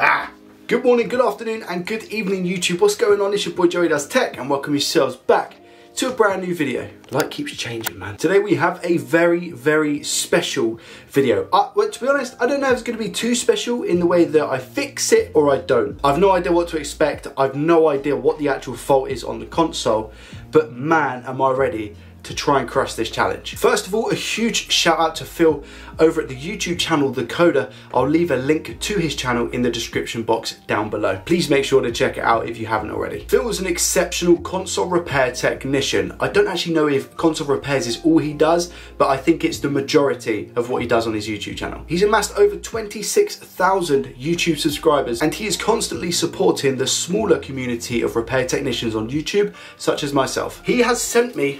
Ah! Good morning, good afternoon, and good evening, YouTube. What's going on? It's your boy Joey Does Tech, and welcome yourselves back to a brand new video. Light keeps changing, man. Today we have a very, very special video. Uh, well, to be honest, I don't know if it's going to be too special in the way that I fix it or I don't. I've no idea what to expect. I've no idea what the actual fault is on the console, but man, am I ready to try and crush this challenge. First of all, a huge shout out to Phil over at the YouTube channel The Coder. I'll leave a link to his channel in the description box down below. Please make sure to check it out if you haven't already. Phil was an exceptional console repair technician. I don't actually know if console repairs is all he does, but I think it's the majority of what he does on his YouTube channel. He's amassed over 26,000 YouTube subscribers and he is constantly supporting the smaller community of repair technicians on YouTube, such as myself. He has sent me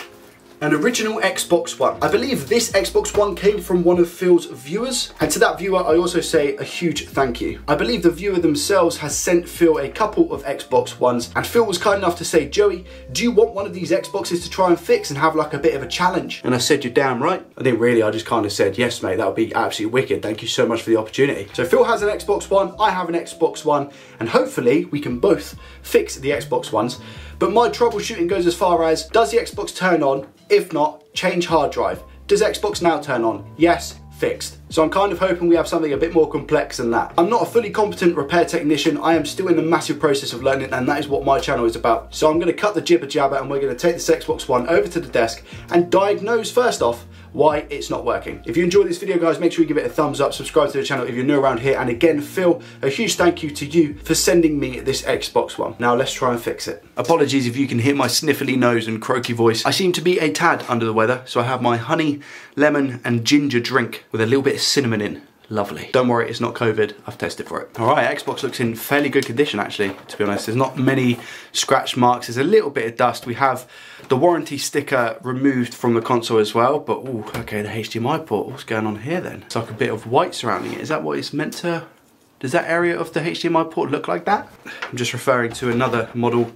an original Xbox One. I believe this Xbox One came from one of Phil's viewers, and to that viewer I also say a huge thank you. I believe the viewer themselves has sent Phil a couple of Xbox Ones, and Phil was kind enough to say, Joey, do you want one of these Xboxes to try and fix and have like a bit of a challenge? And I said, you're damn right. I didn't really, I just kind of said, yes mate, that would be absolutely wicked. Thank you so much for the opportunity. So Phil has an Xbox One, I have an Xbox One, and hopefully we can both fix the Xbox Ones. But my troubleshooting goes as far as, does the Xbox turn on? If not, change hard drive. Does Xbox Now turn on? Yes, fixed. So I'm kind of hoping we have something a bit more complex than that. I'm not a fully competent repair technician, I am still in the massive process of learning and that is what my channel is about. So I'm gonna cut the jibber jabber and we're gonna take this Xbox One over to the desk and diagnose first off why it's not working. If you enjoyed this video guys, make sure you give it a thumbs up, subscribe to the channel if you're new around here, and again, Phil, a huge thank you to you for sending me this Xbox One. Now let's try and fix it. Apologies if you can hear my sniffly nose and croaky voice. I seem to be a tad under the weather, so I have my honey, lemon, and ginger drink with a little bit cinnamon in. Lovely. Don't worry, it's not COVID. I've tested for it. All right, Xbox looks in fairly good condition, actually, to be honest. There's not many scratch marks. There's a little bit of dust. We have the warranty sticker removed from the console as well, but, ooh, okay, the HDMI port. What's going on here, then? It's like a bit of white surrounding it. Is that what it's meant to... Does that area of the HDMI port look like that? I'm just referring to another model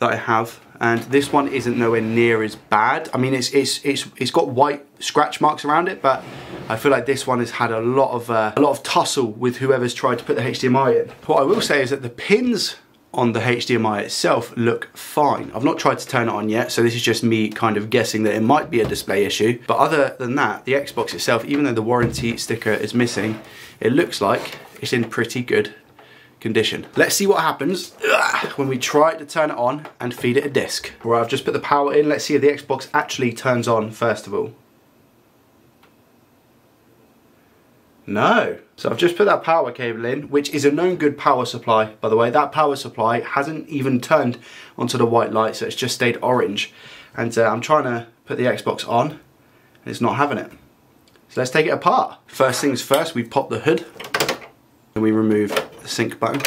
that I have and this one isn't nowhere near as bad. I mean, it's it's it's it's got white scratch marks around it, but I feel like this one has had a lot of uh, a lot of tussle with whoever's tried to put the HDMI in. What I will say is that the pins on the HDMI itself look fine. I've not tried to turn it on yet, so this is just me kind of guessing that it might be a display issue. But other than that, the Xbox itself, even though the warranty sticker is missing, it looks like it's in pretty good condition. Let's see what happens when we try to turn it on and feed it a disc. Where I've just put the power in, let's see if the Xbox actually turns on first of all. No. So I've just put that power cable in, which is a known good power supply, by the way. That power supply hasn't even turned onto the white light, so it's just stayed orange. And uh, I'm trying to put the Xbox on, and it's not having it. So let's take it apart. First things first, we pop the hood, and we remove the sync button.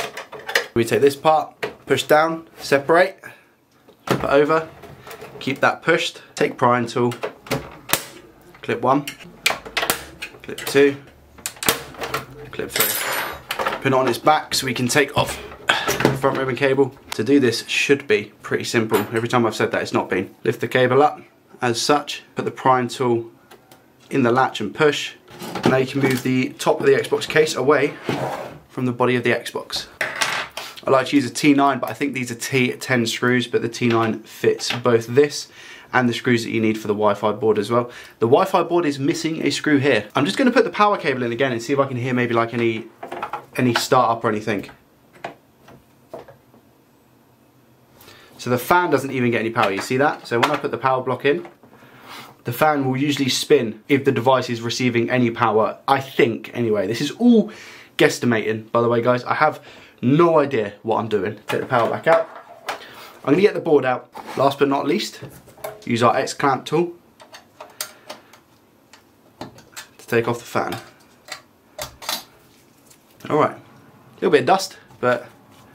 We take this part, push down, separate, flip it over, keep that pushed, take prying tool, clip one, clip two, clip three. Put on its back so we can take off the front ribbon cable. To do this should be pretty simple. Every time I've said that it's not been. Lift the cable up as such, put the prying tool in the latch and push. Now you can move the top of the Xbox case away from the body of the Xbox. I like to use a T9, but I think these are T10 screws, but the T9 fits both this and the screws that you need for the Wi-Fi board as well. The Wi-Fi board is missing a screw here. I'm just gonna put the power cable in again and see if I can hear maybe like any, any startup or anything. So the fan doesn't even get any power, you see that? So when I put the power block in, the fan will usually spin if the device is receiving any power, I think anyway. This is all guesstimating, by the way, guys. I have no idea what I'm doing. Take the power back out. I'm gonna get the board out. Last but not least, use our X-clamp tool to take off the fan. All right, a little bit of dust, but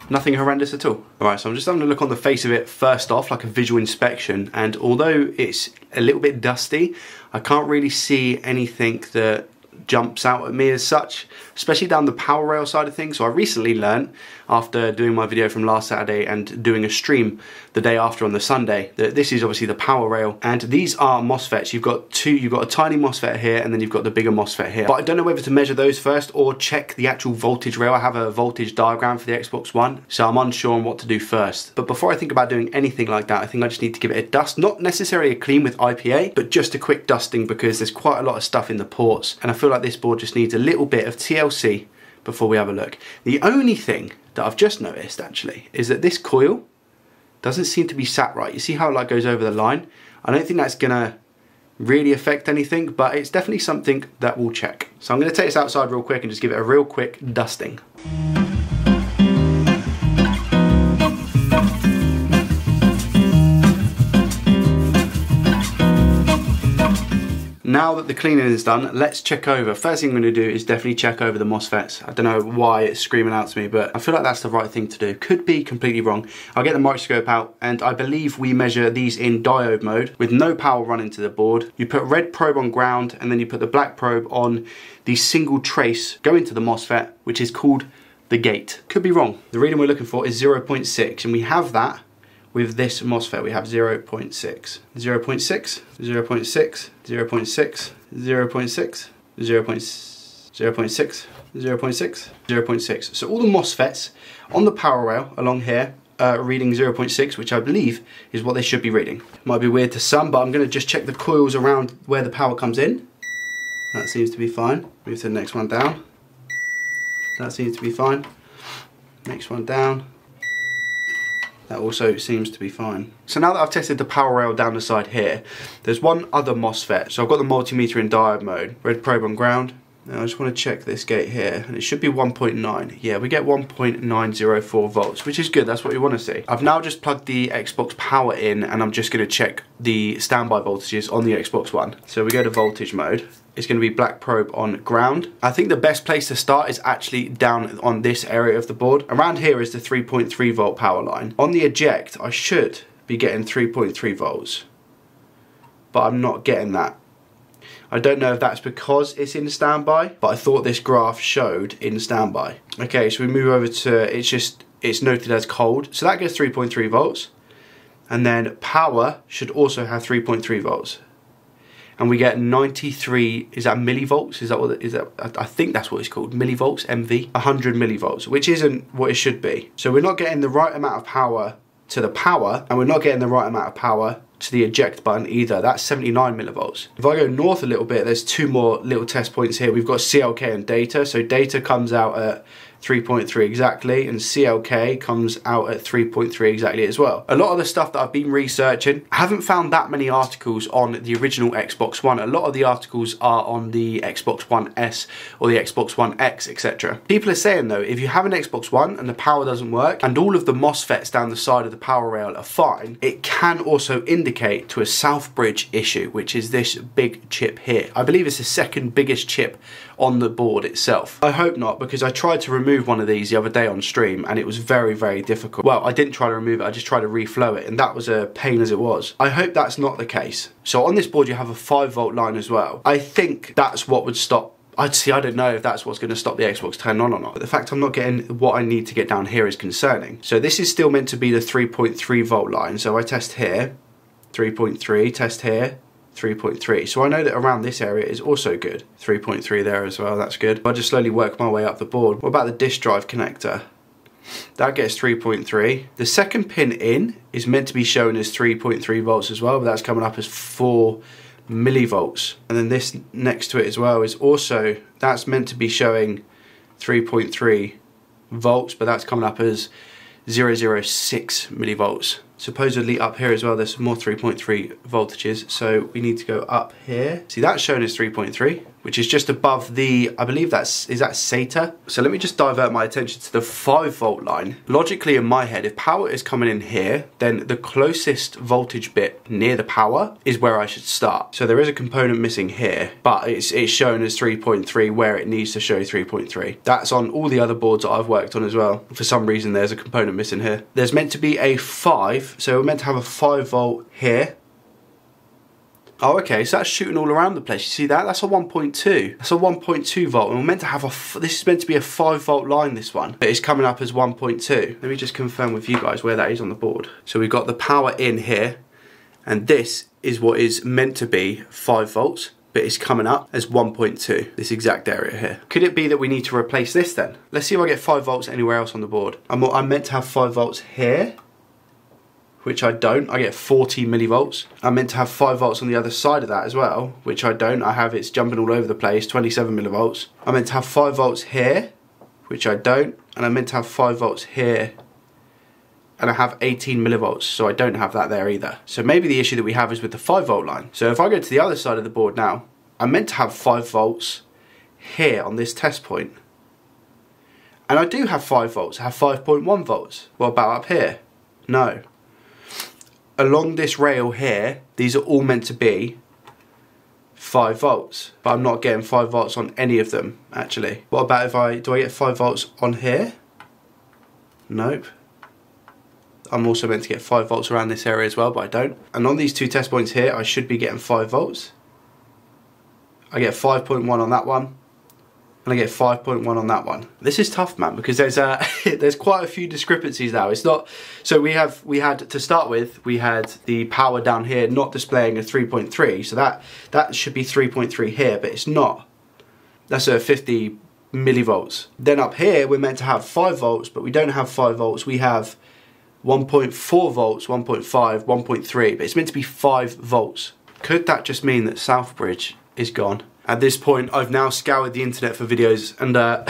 nothing horrendous at all. All right, so I'm just having a look on the face of it first off, like a visual inspection, and although it's a little bit dusty, I can't really see anything that jumps out at me as such, especially down the power rail side of things. So I recently learned after doing my video from last Saturday and doing a stream the day after on the Sunday that this is obviously the power rail and these are MOSFETs. You've got two, you've got a tiny MOSFET here and then you've got the bigger MOSFET here. But I don't know whether to measure those first or check the actual voltage rail. I have a voltage diagram for the Xbox One, so I'm unsure on what to do first. But before I think about doing anything like that, I think I just need to give it a dust. Not necessarily a clean with IPA, but just a quick dusting because there's quite a lot of stuff in the ports and I feel like this board just needs a little bit of TLC before we have a look. The only thing that I've just noticed actually is that this coil doesn't seem to be sat right. You see how it like goes over the line? I don't think that's gonna really affect anything, but it's definitely something that we'll check. So I'm gonna take this outside real quick and just give it a real quick dusting. Now that the cleaning is done, let's check over. First thing I'm gonna do is definitely check over the MOSFETs. I don't know why it's screaming out to me, but I feel like that's the right thing to do. Could be completely wrong. I'll get the microscope out and I believe we measure these in diode mode with no power running to the board. You put red probe on ground and then you put the black probe on the single trace going to the MOSFET, which is called the gate. Could be wrong. The reading we're looking for is 0.6 and we have that with this MOSFET we have 0 0.6, 0 0.6, 0 0.6, 0 0.6, 0 0.6, 0 0.6, 0 0.6, 0 0.6. So all the MOSFETs on the power rail along here uh, reading 0.6, which I believe is what they should be reading. Might be weird to some, but I'm going to just check the coils around where the power comes in. That seems to be fine. Move to the next one down. That seems to be fine. Next one down that also seems to be fine. So now that I've tested the power rail down the side here, there's one other MOSFET. So I've got the multimeter in diode mode, red probe on ground. Now I just want to check this gate here, and it should be 1.9. Yeah, we get 1.904 volts, which is good, that's what we want to see. I've now just plugged the Xbox power in, and I'm just going to check the standby voltages on the Xbox One. So we go to voltage mode, is going to be black probe on ground. I think the best place to start is actually down on this area of the board. Around here is the 3.3 volt power line. On the eject, I should be getting 3.3 volts, but I'm not getting that. I don't know if that's because it's in standby, but I thought this graph showed in standby. Okay, so we move over to, it's just, it's noted as cold. So that gets 3.3 volts. And then power should also have 3.3 volts and we get 93 is that millivolts? Is that what is that I think that's what it's called millivolts MV 100 millivolts which isn't what it should be. So we're not getting the right amount of power to the power and we're not getting the right amount of power to the eject button either. That's 79 millivolts. If I go north a little bit there's two more little test points here. We've got CLK and data. So data comes out at 3.3 exactly and CLK comes out at 3.3 exactly as well. A lot of the stuff that I've been researching, I haven't found that many articles on the original Xbox One. A lot of the articles are on the Xbox One S or the Xbox One X etc. People are saying though if you have an Xbox One and the power doesn't work and all of the MOSFETs down the side of the power rail are fine, it can also indicate to a South Bridge issue which is this big chip here. I believe it's the second biggest chip on the board itself. I hope not because I tried to remove one of these the other day on stream and it was very very difficult. Well I didn't try to remove it I just tried to reflow it and that was a pain as it was. I hope that's not the case. So on this board you have a 5 volt line as well. I think that's what would stop I'd see, I don't know if that's what's going to stop the Xbox turning on or not. But the fact I'm not getting what I need to get down here is concerning. So this is still meant to be the 3.3 volt line. So I test here, 3.3, test here, 3.3. So I know that around this area is also good. 3.3 there as well, that's good. I'll just slowly work my way up the board. What about the disk drive connector? That gets 3.3. The second pin in is meant to be shown as 3.3 volts as well, but that's coming up as 4 millivolts. And then this next to it as well is also, that's meant to be showing 3.3 volts, but that's coming up as 006 millivolts supposedly up here as well there's more 3.3 voltages so we need to go up here. See that's shown as 3.3 which is just above the, I believe that's, is that SATA? So let me just divert my attention to the 5 volt line. Logically in my head, if power is coming in here, then the closest voltage bit near the power is where I should start. So there is a component missing here, but it's, it's shown as 3.3 where it needs to show 3.3. That's on all the other boards that I've worked on as well. For some reason there's a component missing here. There's meant to be a 5, so we're meant to have a 5 volt here, Oh, okay, so that's shooting all around the place. You see that? That's a 1.2. That's a 1.2 volt. And we're meant to have a, this is meant to be a 5 volt line, this one. But it's coming up as 1.2. Let me just confirm with you guys where that is on the board. So we've got the power in here. And this is what is meant to be 5 volts but it's coming up as 1.2, this exact area here. Could it be that we need to replace this then? Let's see if I get 5 volts anywhere else on the board. I'm, I'm meant to have 5 volts here, which I don't. I get 40 millivolts. I'm meant to have 5 volts on the other side of that as well, which I don't. I have it's jumping all over the place, 27 millivolts. I'm meant to have 5 volts here, which I don't. And I'm meant to have 5 volts here, and I have 18 millivolts, so I don't have that there either. So maybe the issue that we have is with the 5 volt line. So if I go to the other side of the board now, I'm meant to have 5 volts here on this test point. And I do have 5 volts, I have 5.1 volts. What about up here? No. Along this rail here, these are all meant to be 5 volts, but I'm not getting 5 volts on any of them, actually. What about if I, do I get 5 volts on here? Nope. I'm also meant to get 5 volts around this area as well, but I don't. And on these two test points here, I should be getting 5 volts. I get 5.1 on that one, and I get 5.1 on that one. This is tough, man, because there's uh, there's quite a few discrepancies now. It's not so we have we had to start with we had the power down here not displaying a 3.3, so that that should be 3.3 here, but it's not. That's a 50 millivolts. Then up here we're meant to have 5 volts, but we don't have 5 volts. We have 1.4 volts, 1.5, 1.3, but it's meant to be 5 volts. Could that just mean that Southbridge is gone? At this point, I've now scoured the internet for videos and uh,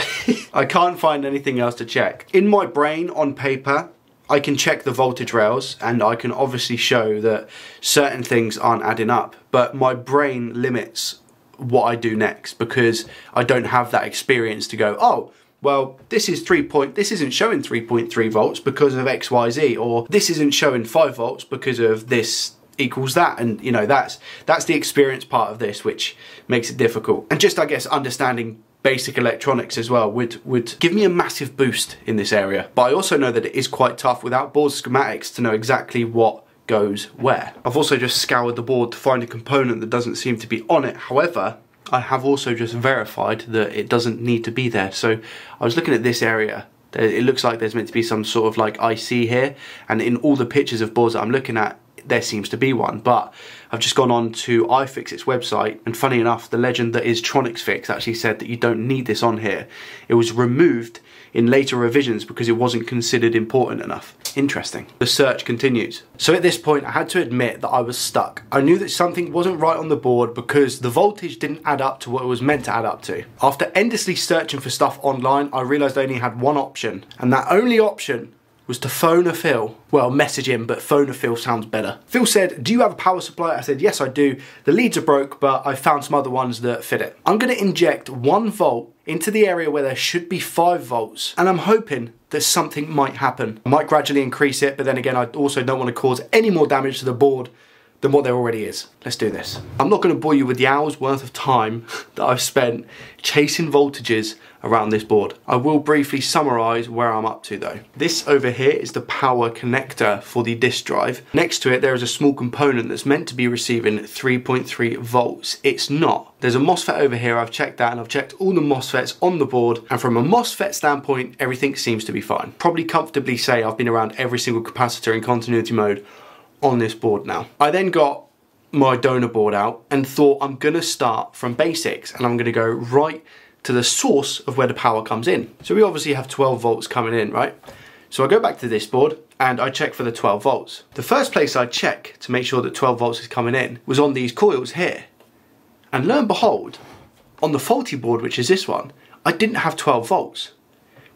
I can't find anything else to check. In my brain, on paper, I can check the voltage rails and I can obviously show that certain things aren't adding up, but my brain limits what I do next because I don't have that experience to go, oh, well, this is 3 point, this isn't showing 3.3 volts because of XYZ, or this isn't showing 5 volts because of this equals that and you know that's that's the experience part of this which makes it difficult and just i guess understanding basic electronics as well would would give me a massive boost in this area but i also know that it is quite tough without board schematics to know exactly what goes where i've also just scoured the board to find a component that doesn't seem to be on it however I have also just verified that it doesn't need to be there. So I was looking at this area. It looks like there's meant to be some sort of like IC here. And in all the pictures of boards that I'm looking at, there seems to be one. But I've just gone on to iFixit's website. And funny enough, the legend that is TronicsFix actually said that you don't need this on here. It was removed in later revisions because it wasn't considered important enough. Interesting. The search continues. So at this point, I had to admit that I was stuck. I knew that something wasn't right on the board because the voltage didn't add up to what it was meant to add up to. After endlessly searching for stuff online, I realised I only had one option, and that only option was to phone a Phil. Well, message him, but phone a Phil sounds better. Phil said, do you have a power supply? I said, yes, I do. The leads are broke, but I found some other ones that fit it. I'm gonna inject one volt into the area where there should be five volts, and I'm hoping that something might happen. I might gradually increase it, but then again, I also don't want to cause any more damage to the board than what there already is. Let's do this. I'm not going to bore you with the hours worth of time that I've spent chasing voltages around this board. I will briefly summarize where I'm up to though. This over here is the power connector for the disk drive. Next to it there is a small component that's meant to be receiving 3.3 volts. It's not. There's a MOSFET over here, I've checked that and I've checked all the MOSFETs on the board and from a MOSFET standpoint everything seems to be fine. Probably comfortably say I've been around every single capacitor in continuity mode on this board now. I then got my donor board out and thought I'm gonna start from basics and I'm gonna go right to the source of where the power comes in. So we obviously have 12 volts coming in, right? So I go back to this board and I check for the 12 volts. The first place I check to make sure that 12 volts is coming in was on these coils here. And lo and behold, on the faulty board, which is this one, I didn't have 12 volts.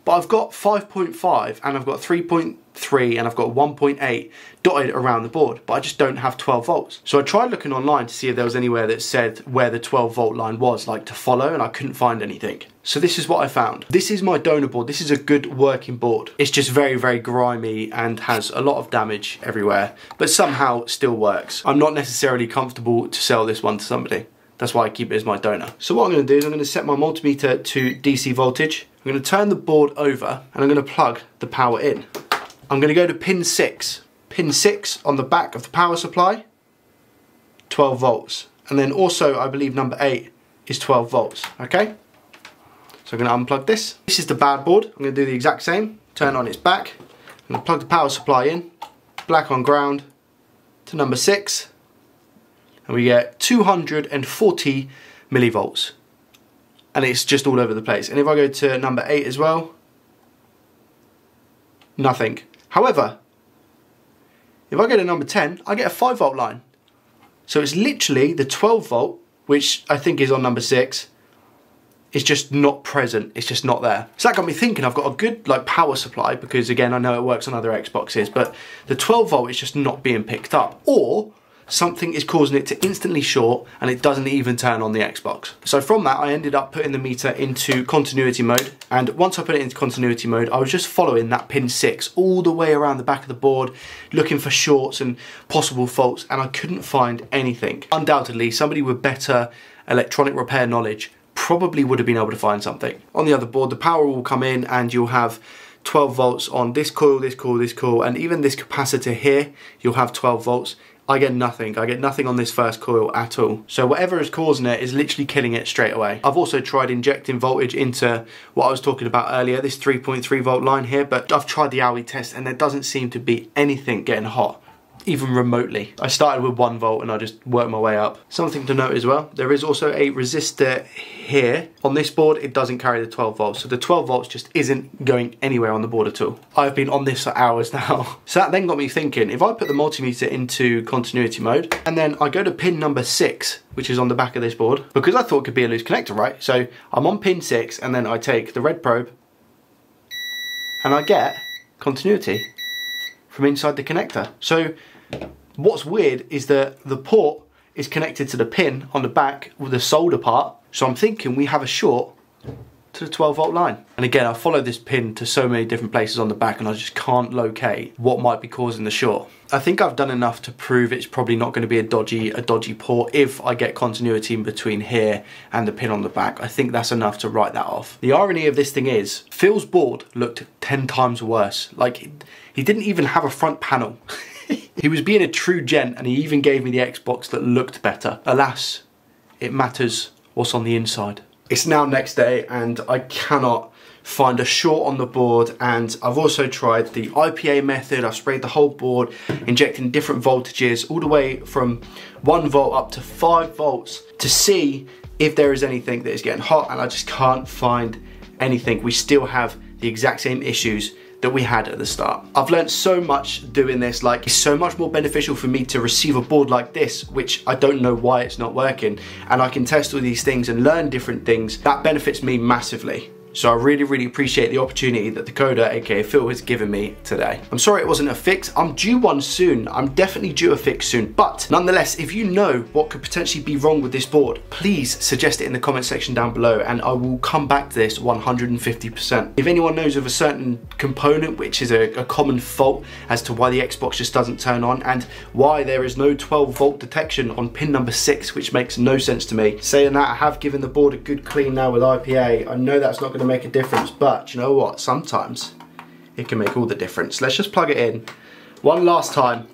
But I've got 5.5 and I've got 3.3 and I've got 1.8 dotted around the board, but I just don't have 12 volts. So I tried looking online to see if there was anywhere that said where the 12 volt line was, like to follow, and I couldn't find anything. So this is what I found. This is my donor board. This is a good working board. It's just very, very grimy and has a lot of damage everywhere, but somehow still works. I'm not necessarily comfortable to sell this one to somebody. That's why I keep it as my donor. So what I'm gonna do is I'm gonna set my multimeter to DC voltage. I'm gonna turn the board over and I'm gonna plug the power in. I'm gonna go to pin six. Pin six on the back of the power supply, 12 volts. And then also, I believe number eight is 12 volts, okay? So I'm gonna unplug this. This is the bad board. I'm gonna do the exact same. Turn on its back. I'm gonna plug the power supply in. Black on ground to number six. And we get 240 millivolts. And it's just all over the place. And if I go to number eight as well, nothing. However, if I go to number 10, I get a 5 volt line. So it's literally the 12 volt, which I think is on number 6, is just not present. It's just not there. So that got me thinking I've got a good like power supply because again, I know it works on other Xboxes, but the 12 volt is just not being picked up. Or something is causing it to instantly short and it doesn't even turn on the Xbox. So from that, I ended up putting the meter into continuity mode. And once I put it into continuity mode, I was just following that pin six all the way around the back of the board, looking for shorts and possible faults, and I couldn't find anything. Undoubtedly, somebody with better electronic repair knowledge probably would have been able to find something. On the other board, the power will come in and you'll have 12 volts on this coil, this coil, this coil, and even this capacitor here, you'll have 12 volts. I get nothing. I get nothing on this first coil at all. So whatever is causing it is literally killing it straight away. I've also tried injecting voltage into what I was talking about earlier, this 3.3 volt line here, but I've tried the AOI test and there doesn't seem to be anything getting hot even remotely. I started with one volt and I just worked my way up. Something to note as well, there is also a resistor here. On this board, it doesn't carry the 12 volts. So the 12 volts just isn't going anywhere on the board at all. I've been on this for hours now. So that then got me thinking, if I put the multimeter into continuity mode, and then I go to pin number six, which is on the back of this board, because I thought it could be a loose connector, right? So I'm on pin six, and then I take the red probe, and I get continuity from inside the connector. So what's weird is that the port is connected to the pin on the back with the solder part. So I'm thinking we have a short to the 12 volt line. And again, I follow this pin to so many different places on the back and I just can't locate what might be causing the short. I think I've done enough to prove it's probably not going to be a dodgy a dodgy port if I get continuity in between here and the pin on the back. I think that's enough to write that off. The irony of this thing is, Phil's board looked 10 times worse. Like, he didn't even have a front panel. he was being a true gent and he even gave me the Xbox that looked better. Alas, it matters what's on the inside. It's now next day and I cannot find a short on the board and I've also tried the IPA method. I've sprayed the whole board, injecting different voltages all the way from one volt up to five volts to see if there is anything that is getting hot and I just can't find anything. We still have the exact same issues that we had at the start. I've learned so much doing this, like it's so much more beneficial for me to receive a board like this, which I don't know why it's not working, and I can test all these things and learn different things. That benefits me massively. So I really, really appreciate the opportunity that The Coder, aka Phil, has given me today. I'm sorry it wasn't a fix. I'm due one soon. I'm definitely due a fix soon. But nonetheless, if you know what could potentially be wrong with this board, please suggest it in the comment section down below and I will come back to this 150%. If anyone knows of a certain component which is a, a common fault as to why the Xbox just doesn't turn on and why there is no 12 volt detection on pin number six, which makes no sense to me. Saying that, I have given the board a good clean now with IPA. I know that's not to make a difference, but you know what? Sometimes it can make all the difference. Let's just plug it in one last time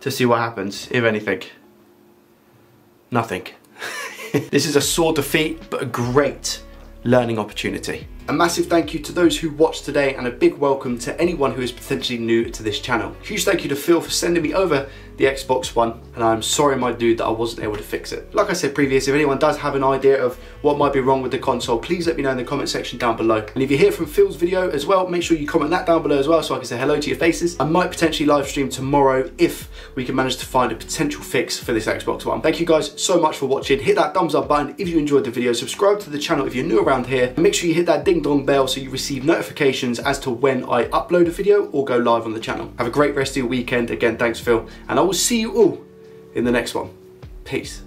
to see what happens, if anything. Nothing. this is a sore defeat, but a great learning opportunity. A massive thank you to those who watched today and a big welcome to anyone who is potentially new to this channel. Huge thank you to Phil for sending me over the Xbox One and I'm sorry my dude that I wasn't able to fix it. Like I said previously, if anyone does have an idea of what might be wrong with the console, please let me know in the comment section down below. And if you hear from Phil's video as well, make sure you comment that down below as well so I can say hello to your faces. I might potentially live stream tomorrow if we can manage to find a potential fix for this Xbox One. Thank you guys so much for watching. Hit that thumbs up button if you enjoyed the video. Subscribe to the channel if you're new around here. And make sure you hit that ding ding dong bell so you receive notifications as to when I upload a video or go live on the channel. Have a great rest of your weekend. Again, thanks Phil. And I will see you all in the next one. Peace.